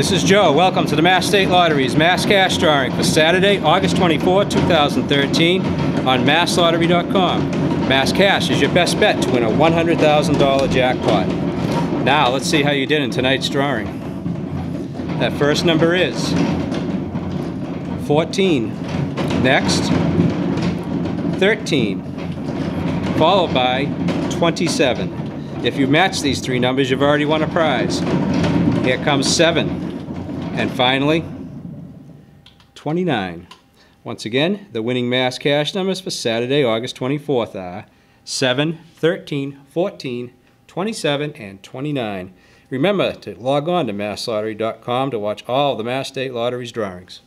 This is Joe. Welcome to the Mass State Lottery's Mass Cash Drawing for Saturday, August 24, 2013 on masslottery.com. Mass Cash is your best bet to win a $100,000 jackpot. Now, let's see how you did in tonight's drawing. That first number is 14. Next, 13. Followed by 27. If you match these three numbers, you've already won a prize. Here comes 7. And finally, 29. Once again, the winning mass cash numbers for Saturday, August 24th are 7, 13, 14, 27, and 29. Remember to log on to masslottery.com to watch all the Mass State Lottery's drawings.